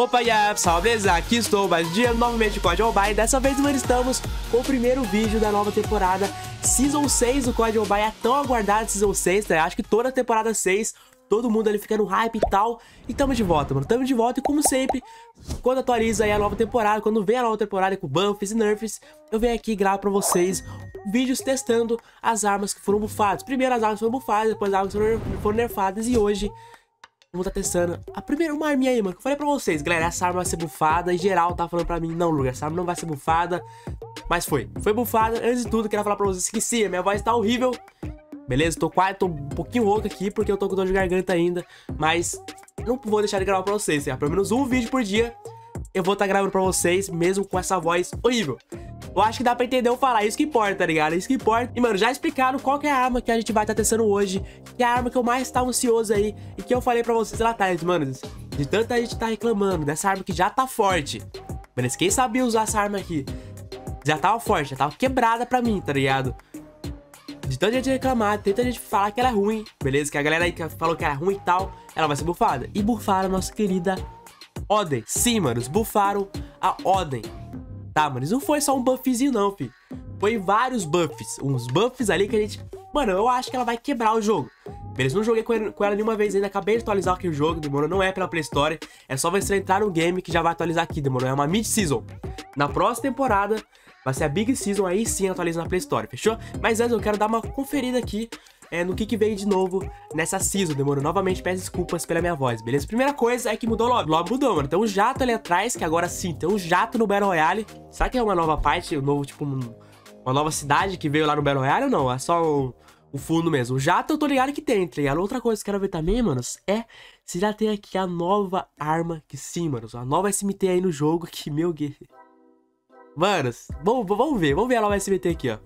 Opa, yeah, salve, beleza? Aqui estou mais um dia novamente o Código Mobile. Dessa vez, mano, estamos com o primeiro vídeo da nova temporada Season 6 do Código Mobile. É tão aguardado Season 6, né? Acho que toda temporada 6 todo mundo ali fica no hype e tal. E tamo de volta, mano. Tamo de volta e como sempre, quando atualiza aí a nova temporada, quando vem a nova temporada com buffs e nerfs, eu venho aqui gravar pra vocês vídeos testando as armas que foram bufadas. Primeiro as armas foram bufadas, depois as armas foram nerfadas e hoje vamos tá testando a primeira uma arminha aí, mano. Que eu falei pra vocês, galera, essa arma vai ser bufada. E geral tá falando pra mim, não, Lugar, essa arma não vai ser bufada. Mas foi. Foi bufada. Antes de tudo, queria falar pra vocês que sim, minha voz tá horrível. Beleza? Tô quase, tô um pouquinho rouco aqui porque eu tô com dor de garganta ainda. Mas não vou deixar de gravar pra vocês, tá? Pelo menos um vídeo por dia eu vou estar tá gravando pra vocês, mesmo com essa voz horrível. Eu acho que dá pra entender eu falar, isso que importa, tá ligado? Isso que importa. E, mano, já explicaram qual que é a arma que a gente vai estar tá testando hoje, que é a arma que eu mais tava ansioso aí, e que eu falei pra vocês lá atrás, mano, de tanta gente tá reclamando dessa arma que já tá forte. Beleza? Quem sabia usar essa arma aqui já tava forte, já tava quebrada pra mim, tá ligado? de tanta gente reclamar, tanta gente falar que ela é ruim, beleza? Que a galera aí que falou que era ruim e tal, ela vai ser bufada. E bufaram a nossa querida Oden. Sim, manos, bufaram a Oden. Tá, manos, não foi só um buffzinho não, fi. Foi vários buffs, uns buffs ali que a gente... Mano, eu acho que ela vai quebrar o jogo. Beleza, não joguei com ela, com ela nenhuma vez ainda, acabei de atualizar aqui o jogo, demorou, não é pela Play Store, é só você entrar no game que já vai atualizar aqui, demorou, é uma mid-season. Na próxima temporada, Vai ser a Big Season, aí sim atualiza na Play Store, fechou? Mas antes eu quero dar uma conferida aqui é, no que, que veio de novo nessa season. Demorou novamente, peço desculpas pela minha voz, beleza? Primeira coisa é que mudou o lobby. O lobby mudou, mano. Tem um jato ali atrás, que agora sim, tem um jato no Battle Royale. Será que é uma nova parte, um novo, tipo, um, uma nova cidade que veio lá no Battle Royale ou não? É só o, o fundo mesmo. O jato eu tô ligado que tem, tá ligado? Outra coisa que eu quero ver também, manos, é se já tem aqui a nova arma que sim, manos. A nova SMT aí no jogo que, meu. Manos, vamos, vamos ver. Vamos ver vai se meter aqui, ó.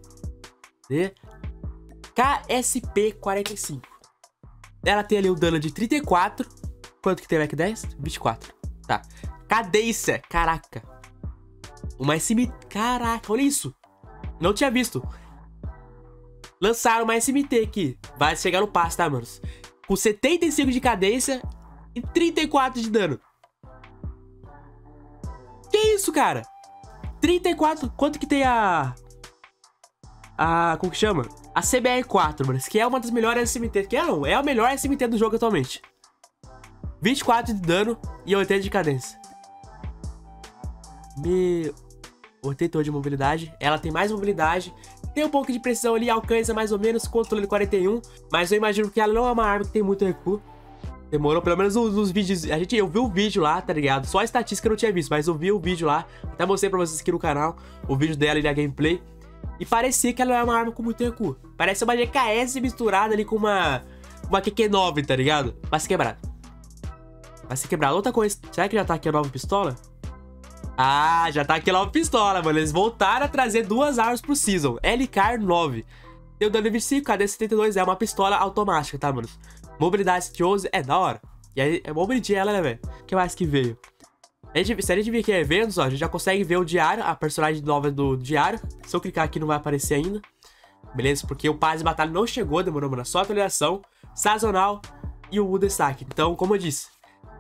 KSP-45. Ela tem ali o dano de 34. Quanto que tem o 10? 24. Tá. Cadência. Caraca. Uma SMT. Caraca, olha isso. Não tinha visto. Lançaram uma SMT aqui. Vai chegar no passo, tá, manos? Com 75 de cadência e 34 de dano. Que isso, cara? 34. Quanto que tem a. A. Como que chama? A CBR4, mano. Que é uma das melhores SMT. Que é, não? É a melhor SMT do jogo atualmente. 24 de dano e 80 de cadência. Me. 88 de mobilidade. Ela tem mais mobilidade. Tem um pouco de precisão ali, alcança mais ou menos, controle 41. Mas eu imagino que ela não é uma arma que tem muito recuo. Demorou, pelo menos nos, nos, vídeos. A gente, eu vi o vídeo lá, tá ligado? Só a estatística eu não tinha visto, mas eu vi o vídeo lá. Até mostrei pra vocês aqui no canal o vídeo dela e da gameplay. E parecia que ela é uma arma com muito recuo. Parece uma GKS misturada ali com uma. Uma QQ9, tá ligado? Vai se quebrar. Vai se quebrar. Outra coisa, será que já tá aqui a nova pistola? Ah, já tá aqui a nova pistola, mano. Eles voltaram a trazer duas armas pro Season. LKR 9. Tem o dano 25, KD 72 é uma pistola automática, tá, mano? Mobilidade 11 é da hora. E aí, é bom bonitinha ela, né, velho? O que mais que veio? Gente, se a gente vir aqui em eventos, ó, a gente já consegue ver o diário, a personagem nova do diário. Se eu clicar aqui, não vai aparecer ainda. Beleza? Porque o Paz de Batalha não chegou, demorou, mano. Só atualização, sazonal e o destaque. Então, como eu disse,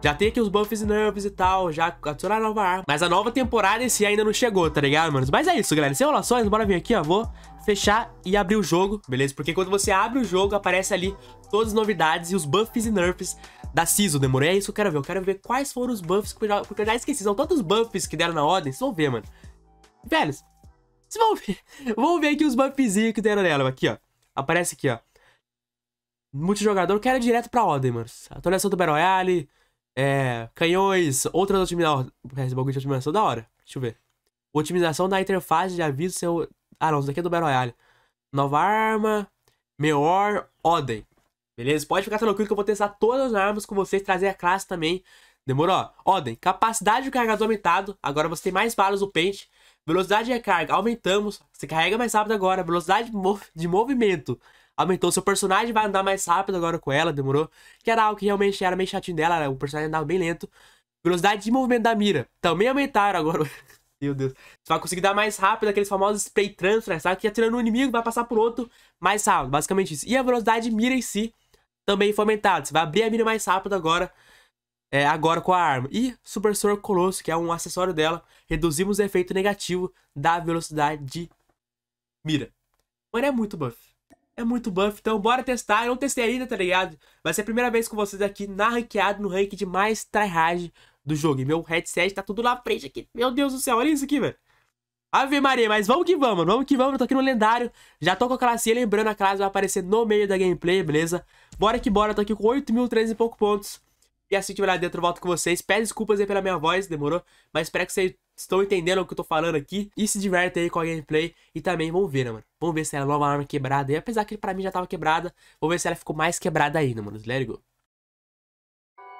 já tem aqui os buffs e nerfs e tal, já adicionaram a nova arma. Mas a nova temporada esse ainda não chegou, tá ligado, mano? Mas é isso, galera. Sem enrolações, bora vir aqui, ó. Vou fechar e abrir o jogo, beleza? Porque quando você abre o jogo, aparece ali todas as novidades e os buffs e nerfs da Season, demorou? É isso que eu quero ver. Eu quero ver quais foram os buffs, porque eu já esqueci. São tantos buffs que deram na ordem, vocês vão ver, mano. Velhos, vocês vão ver. Vamos ver aqui os buffzinhos que deram nela. Aqui, ó. Aparece aqui, ó. Multijogador, quero ir direto pra ordem, mano. Atualização do Battle Royale, é, canhões, outras otimizações. Esse bagulho de otimização da hora. Deixa eu ver. Otimização da interface de aviso seu ah, não, isso daqui é do Battle Royale. Nova arma. Meor Oden. Beleza? Pode ficar tranquilo que eu vou testar todas as armas com vocês, trazer a classe também. Demorou? Oden, capacidade de carregador aumentado. Agora você tem mais balas no pente. Velocidade de recarga, aumentamos. Você carrega mais rápido agora. Velocidade de, de movimento. Aumentou. Seu personagem vai andar mais rápido agora com ela, demorou? Que era algo que realmente era meio chatinho dela. O personagem andava bem lento. Velocidade de movimento da mira. Também aumentaram agora. Meu Deus. Você vai conseguir dar mais rápido aqueles famosos spray transfer, sabe? Que atirando um inimigo vai passar por outro mais rápido. Basicamente isso. E a velocidade de mira em si também foi aumentada. Você vai abrir a mira mais rápido agora. é, agora com a arma. E Super Sword Colosso, que é um acessório dela, reduzimos o efeito negativo da velocidade de mira. Mano, é muito buff. É muito buff, então bora testar. Eu não testei ainda, tá ligado? Vai ser a primeira vez com vocês aqui na ranqueado, no rank de mais tryhard do jogo. E meu headset tá tudo na frente aqui. Meu Deus do céu, olha isso aqui, velho. Ave Maria, mas vamos que vamos, vamos que vamos, eu tô aqui no lendário, já tô com a classe, lembrando a classe vai aparecer no meio da gameplay, beleza? Bora que bora, tô aqui com 8.300 e pouco pontos, e assim que eu lá dentro eu volto com vocês, peço desculpas aí pela minha voz, demorou? Mas espero que vocês estão entendendo o que eu tô falando aqui, e se divertem aí com a gameplay, e também vamos ver, né, mano? Vamos ver se é nova arma quebrada, e apesar que pra mim já tava quebrada, vamos ver se ela ficou mais quebrada ainda, mano, let it go.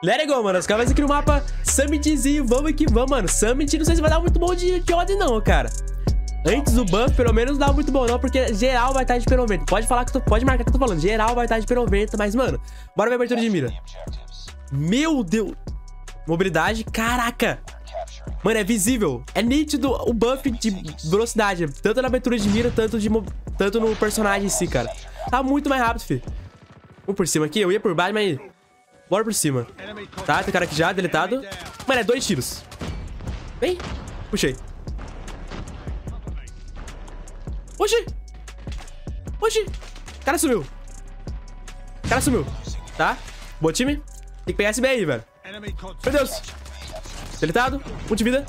Let it go, mano. Os caras aqui no mapa Summitzinho. Vamos que vamos, mano. Summit não sei se vai dar muito bom de, de odd, não, cara. Antes do buff, pelo menos, não dá muito bom, não, porque geral vai estar de P90. Pode falar que tu pode marcar que eu tô falando. Geral vai estar de P90, mas, mano, bora ver a abertura de mira. Meu Deus. Mobilidade, caraca. Mano, é visível. É nítido o buff de velocidade. Tanto na abertura de mira, tanto, de tanto no personagem em si, cara. Tá muito mais rápido, fi. Vamos por cima aqui. Eu ia por baixo, mas Bora por cima. Tá, tem cara aqui já, deletado. Mano, é dois tiros. Vem. Puxei. Oxi. Oxi. O cara sumiu. O cara sumiu. Tá? Boa time. Tem que pegar esse B aí, velho. Meu Deus. Deletado. Um de vida.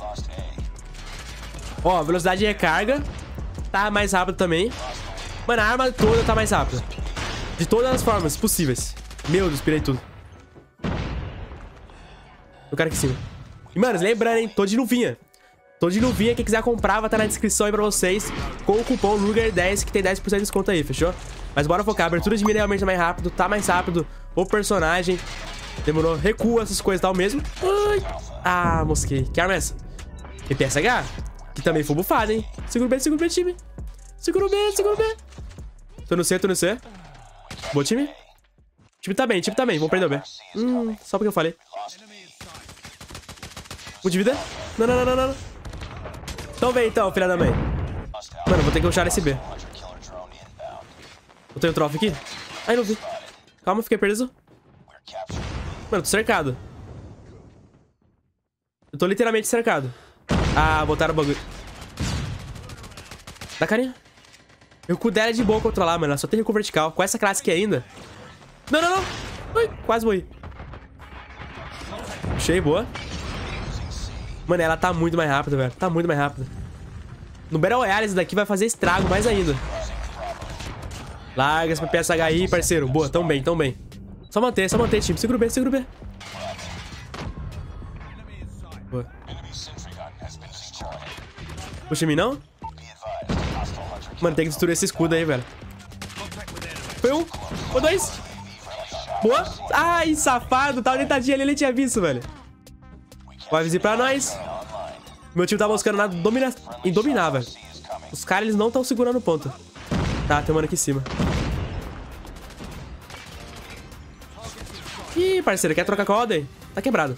Ó, velocidade de recarga. Tá mais rápido também. Mano, a arma toda tá mais rápida. De todas as formas possíveis. Meu Deus, pirei tudo. O cara aqui em cima. E, mano, lembrando, hein? Tô de luvinha. Tô de luvinha. Quem quiser comprar, vai estar tá na descrição aí pra vocês. Com o cupom LUGAR10, que tem 10% de desconto aí, fechou? Mas bora focar. A abertura de mira realmente é mais rápido. Tá mais rápido. O personagem. Demorou. Recua, essas coisas tal mesmo. Ai. Ah, mosquei. Que arma é essa? PSH? Que também foi bufado, hein? Segura o B, segura o B, time. Segura o B, segura o B. Tô no C, tô no C. Boa, time. O time tá bem, o time tá bem. Vamos prender o B. Hum, só porque eu falei. Um de vida? Não, não, não, não, não. Então vem então, filha da mãe. Mano, vou ter que rushar esse B. Eu tenho trofe aqui? Ai, não vi. Calma, fiquei preso. Mano, tô cercado. Eu tô literalmente cercado. Ah, botaram o bagulho. Dá carinha. O recuo dela é de boa controlar, mano. Ela só tem recuo vertical. Com essa classe aqui ainda. Não, não, não. Quase morri. Puxei, boa. Mano, ela tá muito mais rápida, velho. Tá muito mais rápida. No Battle Royale, esse daqui vai fazer estrago mais ainda. Larga essa PSH aí, parceiro. Boa, tão bem, tão bem. Só manter, só manter, time. Segura o B, segura o B. Boa. Puxa em mim, não? Mano, tem que destruir esse escudo aí, velho. Foi um. Foi dois. Boa. Ai, safado. Tava deitadinho ali, ele tinha visto, velho. Vai vir pra nós. Meu time tá buscando nada domina... velho. Os caras, eles não estão segurando o ponto. Tá, tem um mano aqui em cima. Ih, parceiro, quer trocar com a Oden? Tá quebrado.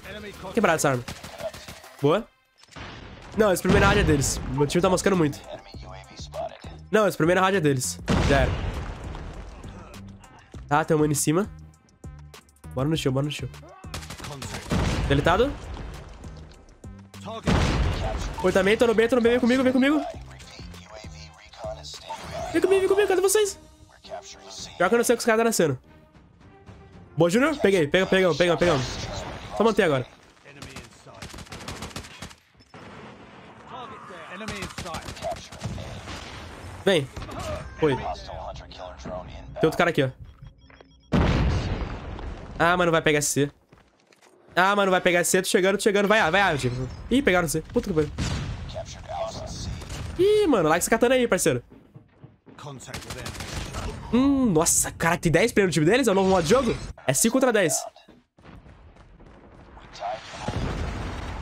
Quebrado essa arma. Boa. Não, esse primeiro rádio é deles. Meu time tá moscando muito. Não, esse primeiro rádio é deles. Era. Tá, tem um mano em cima. Bora no show, bora no show. Deletado? Oi também, tô no B, tô no B, vem comigo, vem comigo. Vem comigo, vem comigo, cadê vocês? Pior que eu não sei o que os caras tá nascendo. Boa, Júnior. Peguei, pega, pegamos, pegamos, pegamos. Só manter agora. Vem. Foi. Tem outro cara aqui, ó. Ah, mano, vai pegar C. Ah, mano, vai pegar C. Tô chegando, tô chegando. Vai, vai, vai. Ih, pegaram C. Puta que pariu. Ih, mano, larga essa katana aí, parceiro. Hum, nossa, cara, tem 10 players no time deles? É o novo modo de jogo? É 5 contra 10.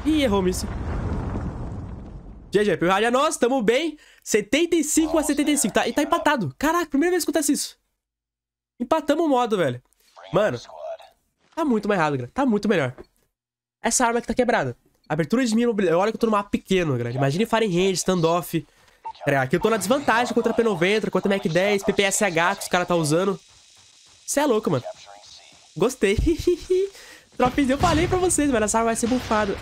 Ih, errou misso. GG, rádio é nosso, tamo bem. 75 a 75, tá? E tá empatado. Caraca, primeira vez que acontece isso. Empatamos o modo, velho. Mano, tá muito mais rápido, Tá muito melhor. Essa arma aqui tá quebrada. Abertura de mira Olha que eu tô no mapa pequeno, galera. Imagine Fahrenheit, standoff. Aqui eu tô na desvantagem contra a P90, contra a Mac 10, PPSH que os caras tá usando. Você é louco, mano. Gostei. Tropzinho, eu falei pra vocês, velho. Essa arma vai ser bufada.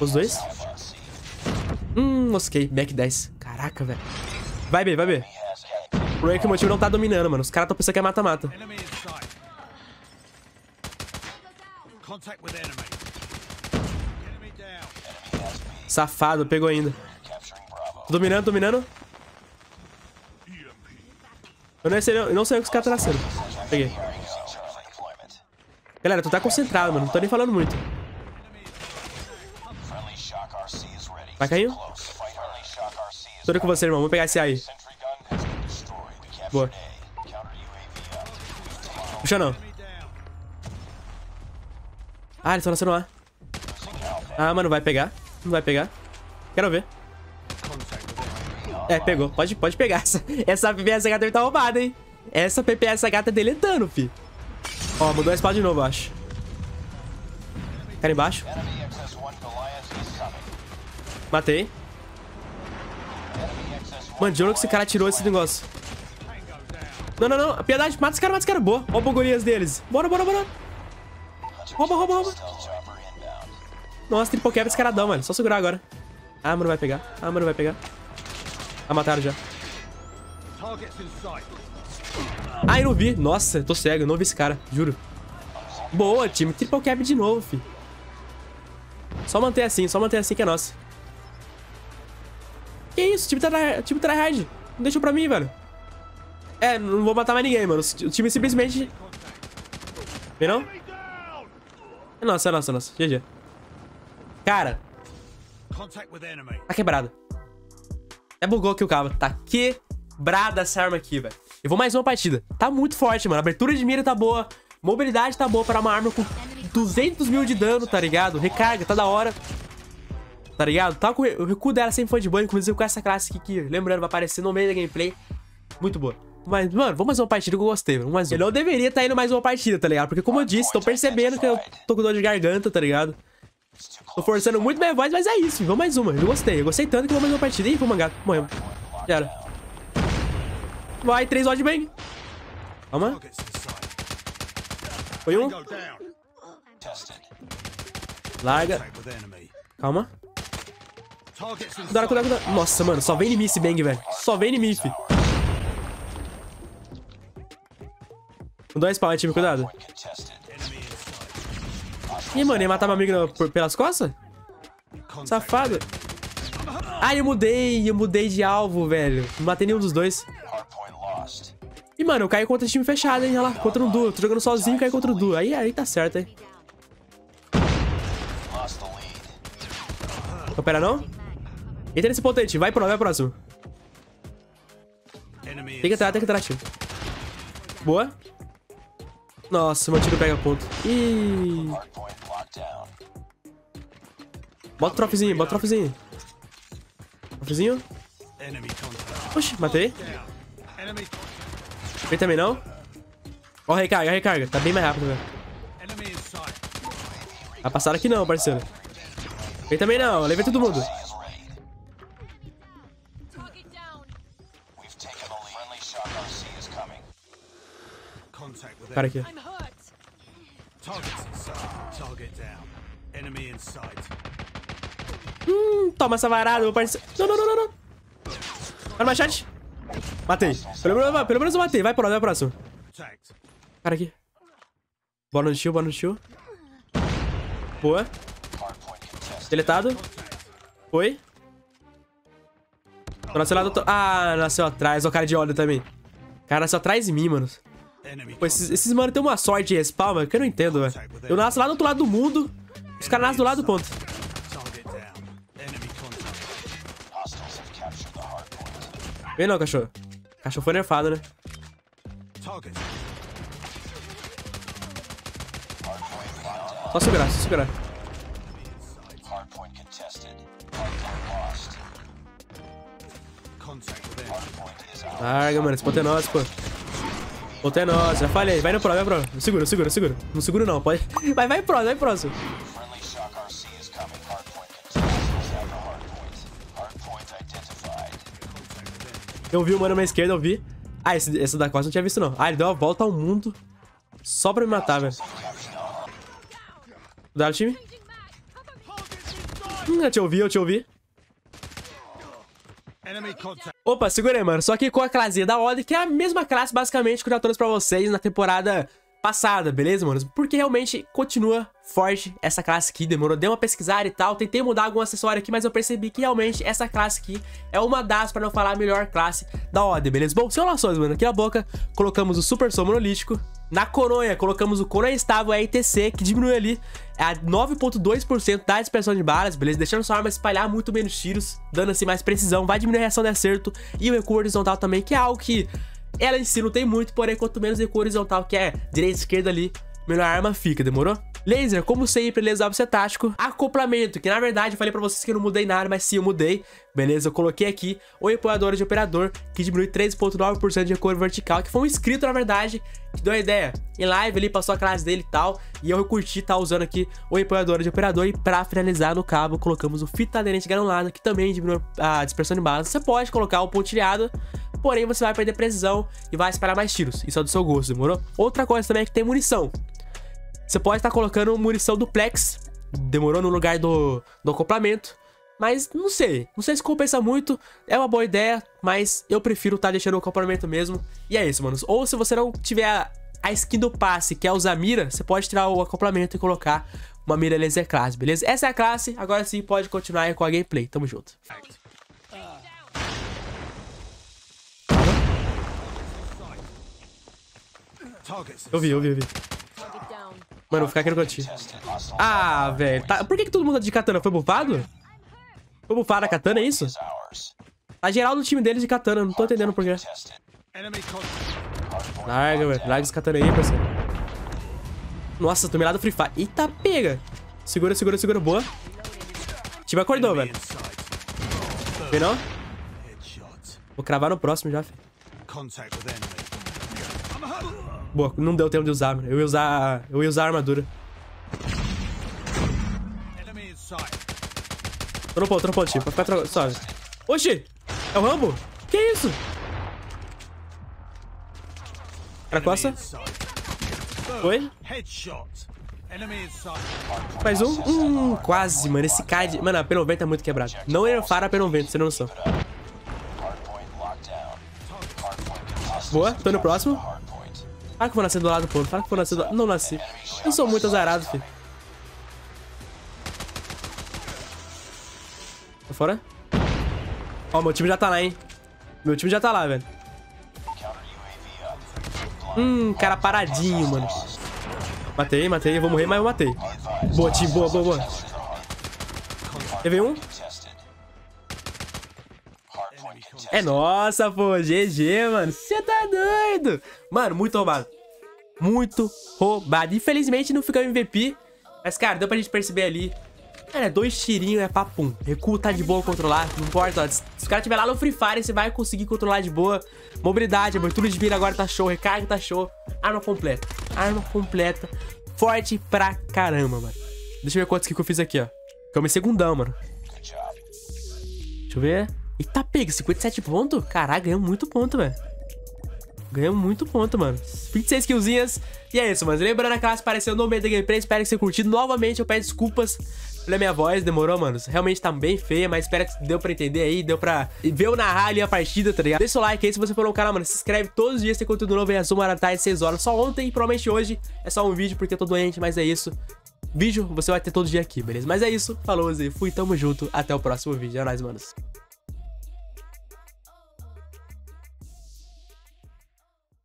Os dois? Hum, mosquei. Back 10. Caraca, velho. Vai, B, vai, B. O problema que o meu time não tá dominando, mano. Os caras tão pensando que é mata-mata. Enemy in sight. Contact with enemy. Enemy down. Safado, pegou ainda. Tô dominando, dominando. Eu não sei, eu não sei o que os caras estão nascendo. Peguei. Galera, tu tá concentrado, mano. Não tô nem falando muito. Vai cair? Tô com você, irmão. Vamos pegar esse aí. Boa. Puxa não. Ah, eles estão nascendo lá. Ah, mano, vai pegar. Não vai pegar. Quero ver. É, pegou. Pode, pode pegar. Essa, essa PPSH deve estar roubada, hein? Essa PPSH tá deletando, fi. Ó, mudou a espada de novo, acho. Cara embaixo. Matei. Mano, de onde que esse cara tirou esse negócio? Não, não, não. Piedade, mata esse cara, mata esse cara. Boa. Rouba o golias deles. Bora, bora, bora. Rouba, rouba, rouba. Nossa, triple cap esse cara dá, mano. Só segurar agora. Ah, mano, vai pegar. Ah, mano, vai pegar. Ah, mataram já. Sight. Ai, não vi. Nossa, tô cego. Eu não vi esse cara. Juro. Boa, time. Triple cap de novo, fi. Só manter assim. Só manter assim que é nosso. Que isso? O time tá, o time tá hard. Não deixou pra mim, velho. É, não vou matar mais ninguém, mano. O time simplesmente... Vem não? É nossa, é nossa, é nossa. GG. Cara, tá quebrada. Até bugou aqui o cabo. Tá quebrada essa arma aqui, velho. Eu vou mais uma partida. Tá muito forte, mano. A abertura de mira tá boa. Mobilidade tá boa para uma arma com 200 mil de dano, tá ligado? Recarga, tá da hora. Tá ligado? Tá com... O recuo dela sempre foi de boa, inclusive com essa classe aqui que, lembrando, vai aparecer no meio da gameplay. Muito boa. Mas, mano, vamos mais uma partida que eu gostei, mano. Mais uma. Eu não deveria estar indo mais uma partida, tá ligado? Porque, como eu disse, tô percebendo que eu tô com dor de garganta, tá ligado? Tô forçando muito minha voz, mas é isso, filho. Vamos mais uma. Eu gostei. Eu gostei tanto que vou mais uma partida. Ih, vou mangar. Morremos. Já era. Vai, três odd bang. Calma. Foi um. Larga. Calma. Cuidado, cuidado, cuidado. Nossa, mano. Só vem em mim esse bang, velho. Só vem em mim, fi. Com dois pau, time. Cuidado. Ih, mano. Ia matar meu amigo pelas costas? Safado. Ai, eu mudei. Eu mudei de alvo, velho. Não matei nenhum dos dois. E, mano, eu caí contra time fechado, hein? Olha lá, contra um duo. Tô jogando sozinho, caí contra o duo. Aí, aí tá certo, hein? Opera não? Entra nesse tio. Vai pro, vai próximo. Tem que entrar, tem que entrar, tio. Boa. Nossa, meu tiro pega ponto. Ih. Bota o trofezinho, bota o trofezinho. Trofezinho. Oxi, matei. Vem também não. Ó, a recarga, recarga. Tá bem mais rápido, velho. Vai passar aqui não, parceiro. Vem também não, levei todo mundo. In sight. Hum, toma essa varada, meu parceiro. Não, não, não, não, no machete. Matei. Pelo menos, pelo menos eu matei. Vai pro vai pro próximo. Cara aqui. Bora no tio, bora no tio. Boa. Deletado. Foi. Tô nasceu lá do... outro- Ah, nasceu atrás. Ó, o cara de óleo também. O cara nasceu atrás de mim, mano. Pô, esses, esses mano tem uma sorte de respawn, mano, que eu não entendo, velho. Eu nasço lá do outro lado do mundo. Os caras nascem do lado do ponto. Vem não, cachorro. Cachorro foi nerfado, né? Só segurar, só segurar. Larga, mano. Esse ponto é nosso, pô. Ponto é nosso. Já falei. Vai no pro, vai pro. Segura, segura, segura. Não segura não, pode. Vai, vai pro, vai próximo. Eu vi o mano na esquerda, eu vi. Ah, esse, esse da costa eu não tinha visto, não. Ah, ele deu uma volta ao mundo só pra me matar, velho. Cuidado, time. Hum, eu te ouvi, eu te ouvi. Opa, segura aí, mano. Só que com a classe da Odd, que é a mesma classe, basicamente, que eu já trouxe pra vocês na temporada passada, beleza, mano? Porque realmente continua forte essa classe aqui, demorou, dei uma pesquisada e tal, tentei mudar algum acessório aqui, mas eu percebi que realmente essa classe aqui é uma das, pra não falar a melhor classe da Odd, beleza? Bom, senhores, mano, aqui na boca colocamos o Super Som Monolítico, na coronha colocamos o Coronha Estável ETC, que diminui ali a 9.2% da dispersão de balas, beleza? Deixando sua arma espalhar muito menos tiros, dando assim mais precisão, vai diminuir a reação de acerto e o recuo horizontal também, que é algo que ela em si não tem muito, porém quanto menos recuo horizontal, que é direita esquerda ali, melhor a arma fica, demorou? Laser, como sempre, ele usava ser tático. Acoplamento, que na verdade eu falei pra vocês que eu não mudei nada, mas sim, eu mudei. Beleza, eu coloquei aqui o empunhador de operador, que diminui 3.9% de recuo vertical, que foi um inscrito, na verdade, que deu a ideia. Em live ele passou a classe dele e tal, e eu curti tá usando aqui o empunhador de operador. E pra finalizar no cabo, colocamos o fita aderente granulado, que também diminui a dispersão de balas. Você pode colocar o pontilhado, porém você vai perder precisão e vai esperar mais tiros. Isso é do seu gosto, demorou? Outra coisa também é que tem munição. Você pode estar colocando munição duplex, demorou no lugar do, do acoplamento. Mas não sei, não sei se compensa muito, é uma boa ideia, mas eu prefiro estar tá deixando o acoplamento mesmo. E é isso, manos. Ou se você não tiver a, a skin do passe, que é usar mira, você pode tirar o acoplamento e colocar uma mira laser classe, beleza? Essa é a classe, agora sim pode continuar aí com a gameplay. Tamo junto. Eu vi, eu vi, eu vi. Mano, vou ficar aqui no cantinho. Ah, velho. Tá... Por que, que todo mundo tá de katana? Foi bufado? Foi bufado a katana, é isso? Tá geral do time deles de katana, não tô entendendo por quê. Larga, velho. Larga esse katana aí, parceiro. Nossa, tomei lá do Free Fire. Eita, pega. Segura, segura, segura. Boa. O time acordou, velho. Vem não? Vou cravar no próximo já, filho. Boa, não deu tempo de usar, Eu ia usar. Eu ia usar a armadura. Tô no tô no ponto, Pode ficar suave. Oxi! É o Rambo? Que isso? Pra costa. Foi? Mais um? Hum, quase, mano. Esse CAD... Mano, a P90 é muito quebrado. Não nerfaram a P90, você não noção. Boa, tô no próximo. Fala que eu vou nascer do lado do ponto. Fala que eu vou nascer do lado. Não nasci. Eu sou muito azarado, filho. Fora? Ó, meu time já tá lá, hein? Meu time já tá lá, velho. Hum, cara paradinho, mano. Matei, matei. Eu vou morrer, mas eu matei. Boa, time. Boa, boa, boa. Teve um? É nossa, pô. GG, mano. Você tá doido. Mano, muito roubado. Muito roubado. Infelizmente não ficou MVP. Mas, cara, deu pra gente perceber ali. Cara, dois tirinhos é papum. Recuo tá de boa controlar. Não importa, ó. Se o cara tiver lá no Free Fire, você vai conseguir controlar de boa. Mobilidade, abertura de mira agora tá show. Recarga tá show. Arma completa. Arma completa. Forte pra caramba, mano. Deixa eu ver quantos que eu fiz aqui, ó. Em segundão, mano. Deixa eu ver. Eita, pega, 57 pontos? Caraca, ganhamos muito ponto, velho. Ganhamos muito ponto, mano. 26 killzinhas. E é isso, mas lembrando a classe apareceu no meio da gameplay. Espero que você curtido. Novamente, eu peço desculpas pela minha voz. Demorou, mano. Realmente tá bem feia, mas espero que deu pra entender aí. Deu pra ver eu narrar ali a partida, tá ligado? Deixa o like aí se você for no canal, mano. Se inscreve todos os dias, tem conteúdo novo às 1 da tarde, 6 horas. Só ontem e provavelmente hoje é só um vídeo porque eu tô doente, mas é isso. Vídeo você vai ter todo dia aqui, beleza? Mas é isso. Falou, Zé. Fui, tamo junto. Até o próximo vídeo. É nóis, manos.